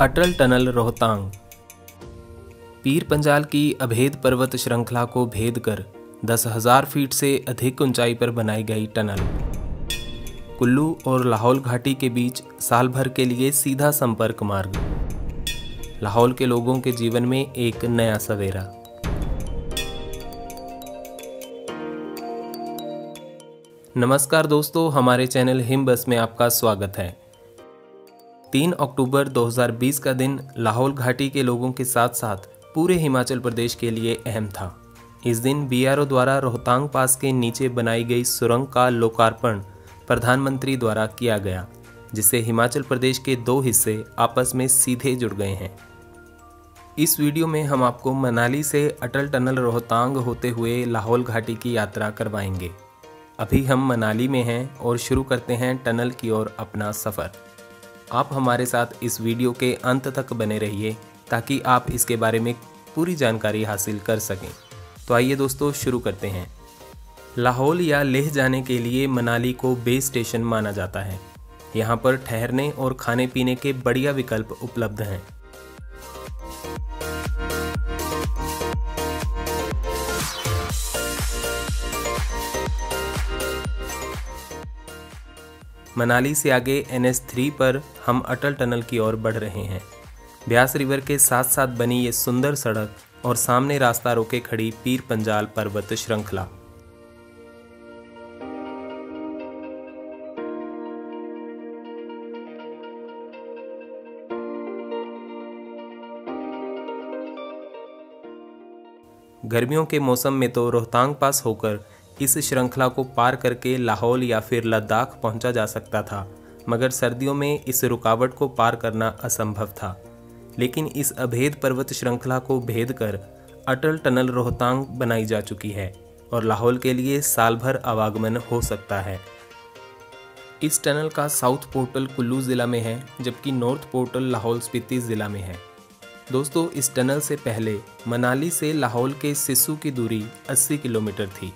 अटल tunnel Rohtang. Pir Panjal की अभेद पर्वत श्रृंखला को भेद कर दस हज़ार फीट से अधिक ऊंचाई पर बनाई गई टनल। कुल्लू और लाहौल घाटी के बीच साल भर के लिए सीधा संपर्क मार्ग। लाहौल के लोगों के जीवन में एक नया सवेरा। नमस्कार दोस्तों, हमारे चैनल हिम बस में आपका स्वागत है। 3 अक्टूबर 2020 का दिन लाहौल घाटी के लोगों के साथ साथ पूरे हिमाचल प्रदेश के लिए अहम था। इस दिन बीआरओ द्वारा रोहतांग पास के नीचे बनाई गई सुरंग का लोकार्पण प्रधानमंत्री द्वारा किया गया, जिससे हिमाचल प्रदेश के दो हिस्से आपस में सीधे जुड़ गए हैं। इस वीडियो में हम आपको मनाली से अटल टनल रोहतांग होते हुए लाहौल घाटी की यात्रा करवाएँगे। अभी हम मनाली में हैं और शुरू करते हैं टनल की ओर अपना सफ़र। आप हमारे साथ इस वीडियो के अंत तक बने रहिए ताकि आप इसके बारे में पूरी जानकारी हासिल कर सकें। तो आइए दोस्तों, शुरू करते हैं। लाहौल या लेह जाने के लिए मनाली को बेस स्टेशन माना जाता है। यहाँ पर ठहरने और खाने पीने के बढ़िया विकल्प उपलब्ध हैं। मनाली से आगे एन एस थ्री पर हम अटल टनल की ओर बढ़ रहे हैं। ब्यास रिवर के साथ साथ बनी ये सुंदर सड़क और सामने रास्ता रोके खड़ी पीर पंजाल पर्वत श्रृंखला। गर्मियों के मौसम में तो रोहतांग पास होकर इस श्रृंखला को पार करके लाहौल या फिर लद्दाख पहुँचा जा सकता था, मगर सर्दियों में इस रुकावट को पार करना असंभव था। लेकिन इस अभेद पर्वत श्रृंखला को भेद कर अटल टनल रोहतांग बनाई जा चुकी है और लाहौल के लिए साल भर आवागमन हो सकता है। इस टनल का साउथ पोर्टल कुल्लू ज़िला में है, जबकि नॉर्थ पोर्टल लाहौल स्पीति ज़िला में है। दोस्तों, इस टनल से पहले मनाली से लाहौल के सिस्सू की दूरी 80 किलोमीटर थी।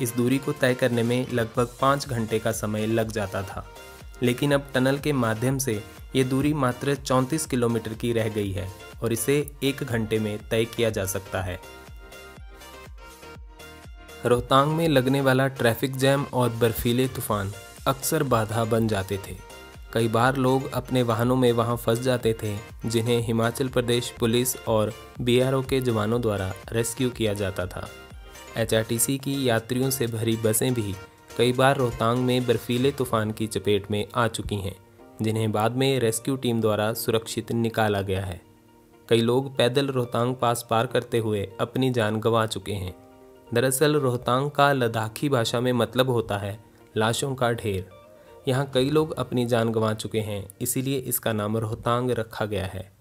इस दूरी को तय करने में लगभग पाँच घंटे का समय लग जाता था। लेकिन अब टनल के माध्यम से ये दूरी मात्र 34 किलोमीटर की रह गई है और इसे एक घंटे में तय किया जा सकता है। रोहतांग में लगने वाला ट्रैफ़िक जैम और बर्फीले तूफ़ान अक्सर बाधा बन जाते थे। कई बार लोग अपने वाहनों में वहाँ फंस जाते थे, जिन्हें हिमाचल प्रदेश पुलिस और बीआरओ के जवानों द्वारा रेस्क्यू किया जाता था। एचआरटीसी की यात्रियों से भरी बसें भी कई बार रोहतांग में बर्फीले तूफ़ान की चपेट में आ चुकी हैं, जिन्हें बाद में रेस्क्यू टीम द्वारा सुरक्षित निकाला गया है। कई लोग पैदल रोहतांग पास पार करते हुए अपनी जान गंवा चुके हैं। दरअसल, रोहतांग का लद्दाखी भाषा में मतलब होता है, लाशों का ढेर। यहाँ कई लोग अपनी जान गंवा चुके हैं, इसीलिए इसका नाम रोहतांग रखा गया है।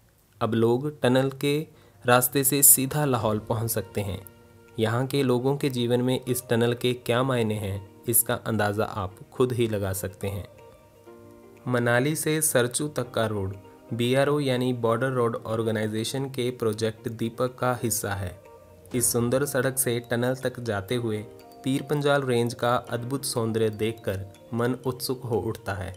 अब लोग टनल के रास्ते से सीधा लाहौल पहुँच सकते हैं। यहाँ के लोगों के जीवन में इस टनल के क्या मायने हैं, इसका अंदाज़ा आप खुद ही लगा सकते हैं। मनाली से सरचू तक का रोड बीआरओ यानी बॉर्डर रोड ऑर्गेनाइजेशन के प्रोजेक्ट दीपक का हिस्सा है। इस सुंदर सड़क से टनल तक जाते हुए पीर पंजाल रेंज का अद्भुत सौंदर्य देखकर मन उत्सुक हो उठता है।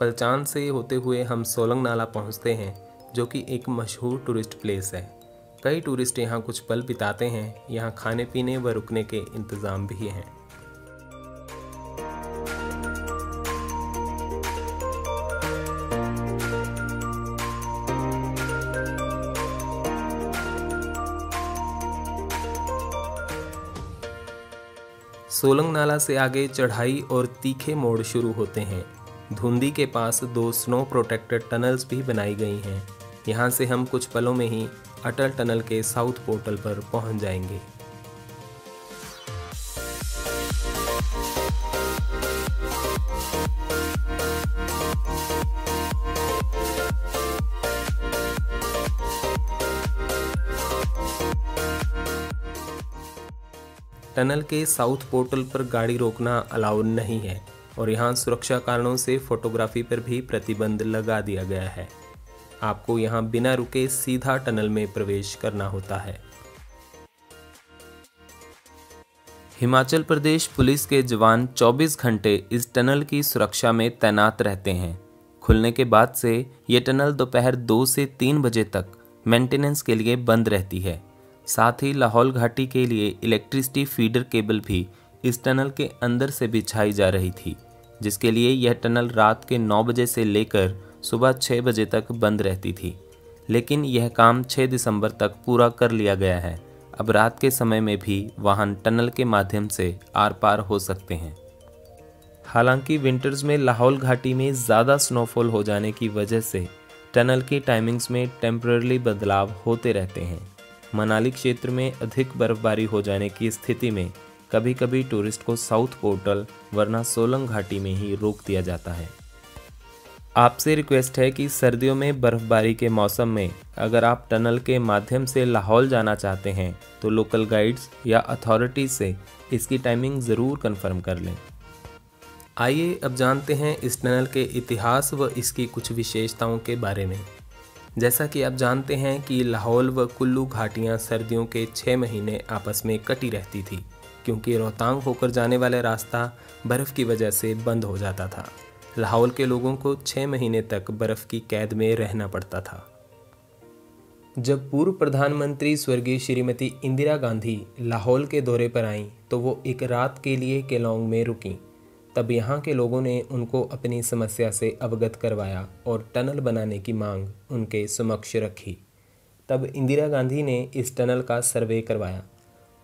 पलचान से होते हुए हम सोलंग नाला पहुँचते हैं, जो कि एक मशहूर टूरिस्ट प्लेस है। कई टूरिस्ट यहाँ कुछ पल बिताते हैं, यहाँ खाने पीने व रुकने के इंतज़ाम भी हैं। सोलंग नाला से आगे चढ़ाई और तीखे मोड़ शुरू होते हैं। धुंदी के पास दो स्नो प्रोटेक्टेड टनल्स भी बनाई गई हैं। यहाँ से हम कुछ पलों में ही अटल टनल के साउथ पोर्टल पर पहुँच जाएँगे। टनल के साउथ पोर्टल पर गाड़ी रोकना अलाउ नहीं है और यहाँ सुरक्षा कारणों से फोटोग्राफी पर भी प्रतिबंध लगा दिया गया है। आपको यहाँ बिना रुके सीधा टनल में प्रवेश करना होता है। हिमाचल प्रदेश पुलिस के जवान 24 घंटे इस टनल की सुरक्षा में तैनात रहते हैं। खुलने के बाद से ये टनल दोपहर दो से तीन बजे तक मेंटेनेंस के लिए बंद रहती है। साथ ही लाहौल घाटी के लिए इलेक्ट्रिसिटी फीडर केबल भी इस टनल के अंदर से बिछाई जा रही थी, जिसके लिए यह टनल रात के नौ बजे से लेकर सुबह छः बजे तक बंद रहती थी। लेकिन यह काम 6 दिसंबर तक पूरा कर लिया गया है। अब रात के समय में भी वाहन टनल के माध्यम से आर पार हो सकते हैं। हालाँकि विंटर्स में लाहौल घाटी में ज़्यादा स्नोफॉल हो जाने की वजह से टनल की टाइमिंग्स में टेम्परली बदलाव होते रहते हैं। मनाली क्षेत्र में अधिक बर्फबारी हो जाने की स्थिति में कभी कभी टूरिस्ट को साउथ पोर्टल, वरना सोलंग घाटी में ही रोक दिया जाता है। आपसे रिक्वेस्ट है कि सर्दियों में बर्फबारी के मौसम में अगर आप टनल के माध्यम से लाहौल जाना चाहते हैं तो लोकल गाइड्स या अथॉरिटीज से इसकी टाइमिंग ज़रूर कंफर्म कर लें। आइए अब जानते हैं इस टनल के इतिहास व इसकी कुछ विशेषताओं के बारे में। जैसा कि आप जानते हैं कि लाहौल व कुल्लू घाटियाँ सर्दियों के छः महीने आपस में कटी रहती थी, क्योंकि रोहतांग होकर जाने वाला रास्ता बर्फ़ की वजह से बंद हो जाता था। लाहौल के लोगों को छः महीने तक बर्फ़ की कैद में रहना पड़ता था। जब पूर्व प्रधानमंत्री स्वर्गीय श्रीमती इंदिरा गांधी लाहौल के दौरे पर आईं तो वो एक रात के लिए केलोंग में रुकीं। तब यहाँ के लोगों ने उनको अपनी समस्या से अवगत करवाया और टनल बनाने की मांग उनके समक्ष रखी। तब इंदिरा गांधी ने इस टनल का सर्वे करवाया।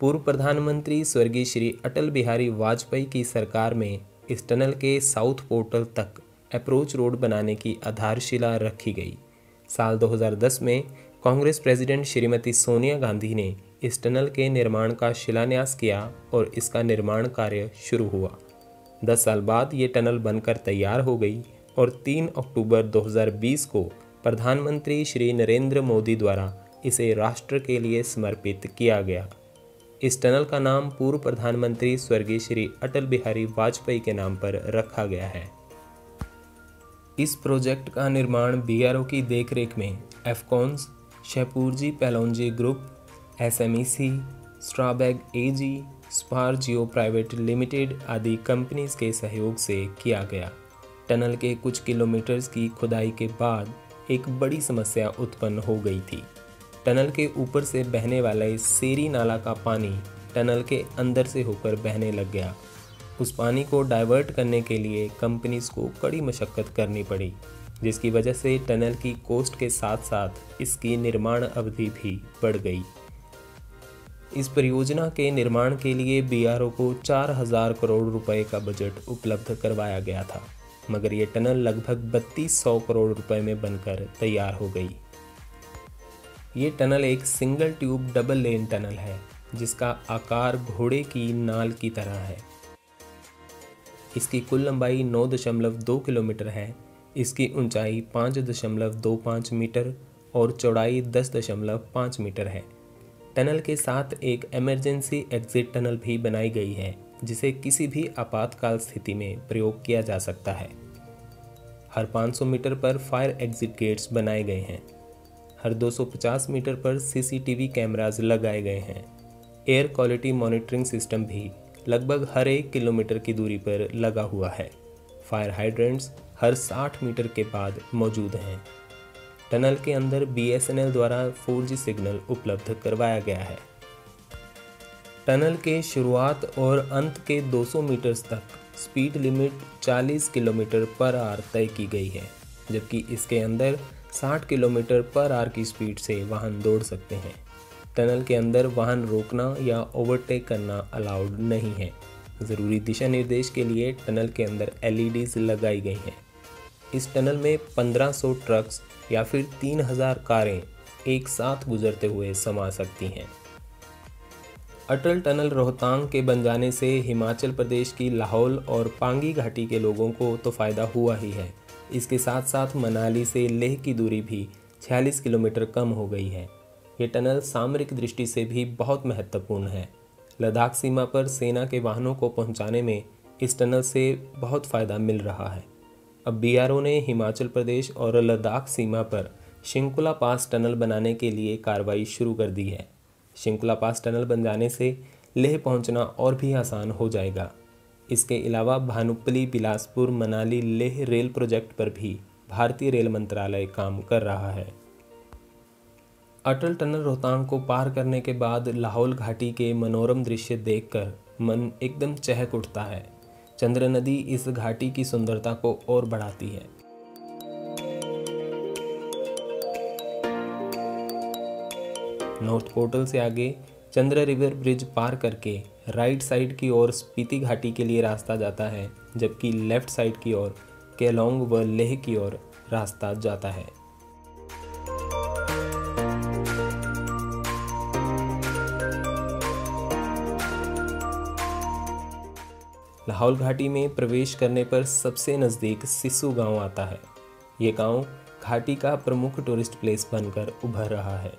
पूर्व प्रधानमंत्री स्वर्गीय श्री अटल बिहारी वाजपेयी की सरकार में इस टनल के साउथ पोर्टल तक अप्रोच रोड बनाने की आधारशिला रखी गई। साल 2010 में कांग्रेस प्रेसिडेंट श्रीमती सोनिया गांधी ने इस टनल के निर्माण का शिलान्यास किया और इसका निर्माण कार्य शुरू हुआ। दस साल बाद ये टनल बनकर तैयार हो गई और 3 अक्टूबर 2020 को प्रधानमंत्री श्री नरेंद्र मोदी द्वारा इसे राष्ट्र के लिए समर्पित किया गया। इस टनल का नाम पूर्व प्रधानमंत्री स्वर्गीय श्री अटल बिहारी वाजपेयी के नाम पर रखा गया है। इस प्रोजेक्ट का निर्माण बीआरओ की देखरेख में Afcons Shapoorji Pallonji group S M E C Strabag A G spar जियो प्राइवेट लिमिटेड आदि कंपनीज़ के सहयोग से किया गया। टनल के कुछ किलोमीटर्स की खुदाई के बाद एक बड़ी समस्या उत्पन्न हो गई थी। टनल के ऊपर से बहने वाला सेरी नाला का पानी टनल के अंदर से होकर बहने लग गया। उस पानी को डाइवर्ट करने के लिए कंपनीज़ को कड़ी मशक्क़त करनी पड़ी, जिसकी वजह से टनल की कोस्ट के साथ साथ इसकी निर्माण अवधि भी बढ़ गई। इस परियोजना के निर्माण के लिए बीआरओ को चार हज़ार करोड़ रुपए का बजट उपलब्ध करवाया गया था, मगर ये टनल लगभग बत्तीस सौ करोड़ रुपए में बनकर तैयार हो गई। ये टनल एक single tube double lane tunnel है, जिसका आकार घोड़े की नाल की तरह है। इसकी कुल लंबाई 9.2 किलोमीटर है, इसकी ऊंचाई 5.25 मीटर और चौड़ाई 10.5 मीटर है। टनल के साथ एक इमरजेंसी एग्जिट टनल भी बनाई गई है, जिसे किसी भी आपातकाल स्थिति में प्रयोग किया जा सकता है। हर 500 मीटर पर फायर एग्जिट गेट्स बनाए गए हैं। हर 250 मीटर पर सीसीटीवी कैमराज लगाए गए हैं। एयर क्वालिटी मॉनिटरिंग सिस्टम भी लगभग हर एक किलोमीटर की दूरी पर लगा हुआ है। फायर हाइड्रेंट्स हर 60 मीटर के बाद मौजूद हैं। टनल के अंदर बीएसएनएल द्वारा 4G सिग्नल उपलब्ध करवाया गया है। टनल के शुरुआत और अंत के 200 मीटर्स तक स्पीड लिमिट 40 किलोमीटर पर आर तय की गई है, जबकि इसके अंदर 60 किलोमीटर पर आर की स्पीड से वाहन दौड़ सकते हैं। टनल के अंदर वाहन रोकना या ओवरटेक करना अलाउड नहीं है। ज़रूरी दिशा निर्देश के लिए टनल के अंदर एलईडीज लगाई गई हैं। इस टनल में 1500 ट्रक्स या फिर 3000 कारें एक साथ गुजरते हुए समा सकती हैं। अटल टनल रोहतांग के बन जाने से हिमाचल प्रदेश की लाहौल और पांगी घाटी के लोगों को तो फ़ायदा हुआ ही है। इसके साथ साथ मनाली से लेह की दूरी भी 46 किलोमीटर कम हो गई है। ये टनल सामरिक दृष्टि से भी बहुत महत्वपूर्ण है। लद्दाख सीमा पर सेना के वाहनों को पहुँचाने में इस टनल से बहुत फ़ायदा मिल रहा है। अब बीआरओ ने हिमाचल प्रदेश और लद्दाख सीमा पर शिंकुला पास टनल बनाने के लिए कार्रवाई शुरू कर दी है। शिंकुला पास टनल बन जाने से लेह पहुँचना और भी आसान हो जाएगा। इसके अलावा भानुपली, बिलासपुर, मनाली, लेह रेल प्रोजेक्ट पर भी भारतीय रेल मंत्रालय काम कर रहा है। अटल टनल रोहतांग को पार करने के बाद लाहौल घाटी के मनोरम दृश्य देखकर मन एकदम चहक उठता है। चंद्र नदी इस घाटी की सुंदरता को और बढ़ाती है। नॉर्थ पोर्टल से आगे चंद्र रिवर ब्रिज पार करके राइट साइड की ओर स्पीति घाटी के लिए रास्ता जाता है, जबकि लेफ़्ट साइड की ओर केलोंग व लेह की ओर रास्ता जाता है। लाहौल घाटी में प्रवेश करने पर सबसे नज़दीक सिसु गाँव आता है। ये गाँव घाटी का प्रमुख टूरिस्ट प्लेस बनकर उभर रहा है।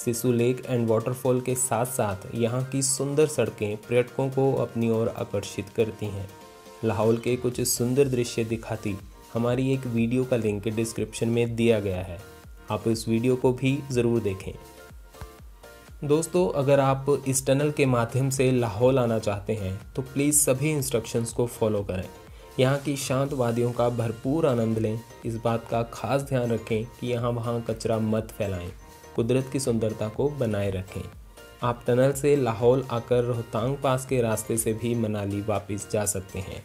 सिसु लेक एंड वाटरफॉल के साथ साथ यहाँ की सुंदर सड़कें पर्यटकों को अपनी ओर आकर्षित करती हैं। लाहौल के कुछ सुंदर दृश्य दिखाती हमारी एक वीडियो का लिंक डिस्क्रिप्शन में दिया गया है। आप इस वीडियो को भी ज़रूर देखें। दोस्तों, अगर आप इस टनल के माध्यम से लाहौल आना चाहते हैं तो प्लीज़ सभी इंस्ट्रक्शंस को फॉलो करें। यहाँ की शांत वादियों का भरपूर आनंद लें। इस बात का खास ध्यान रखें कि यहाँ वहाँ कचरा मत फैलाएँ। कुदरत की सुंदरता को बनाए रखें। आप टनल से लाहौल आकर रोहतांग पास के रास्ते से भी मनाली वापस जा सकते हैं।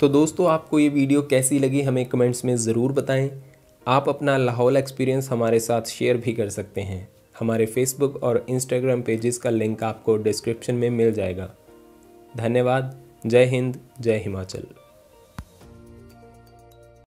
तो दोस्तों, आपको ये वीडियो कैसी लगी हमें कमेंट्स में ज़रूर बताएँ। आप अपना लाहौल एक्सपीरियंस हमारे साथ शेयर भी कर सकते हैं। हमारे फेसबुक और इंस्टाग्राम पेजेस का लिंक आपको डिस्क्रिप्शन में मिल जाएगा। धन्यवाद। जय हिंद, जय हिमाचल।